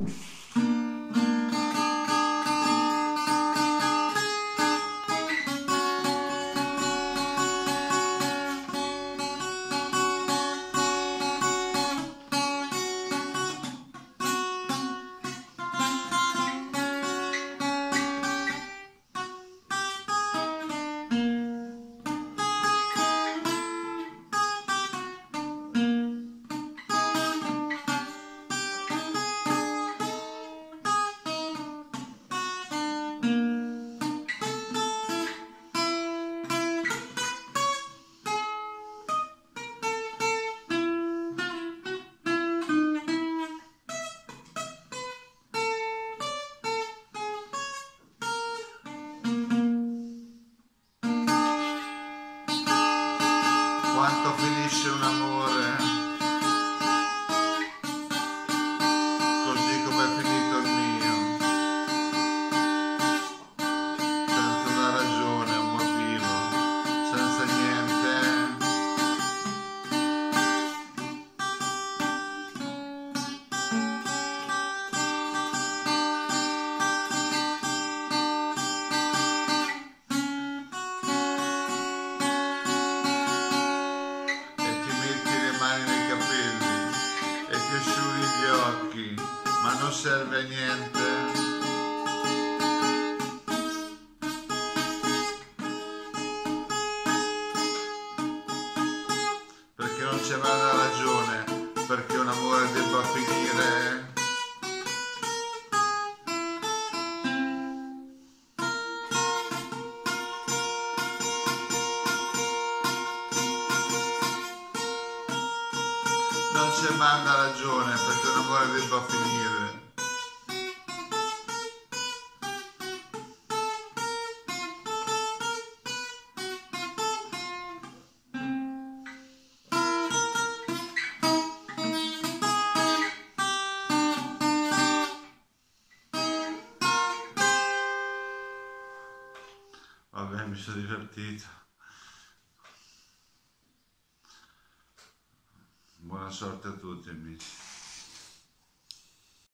you. Quanto finisce un amore non serve niente. Perché non c'è mai una ragione perché un amore debba Non c'è una ragione perché un amore debba finire. Vabbè, mi sono divertito. Buona sorte a tutti amici.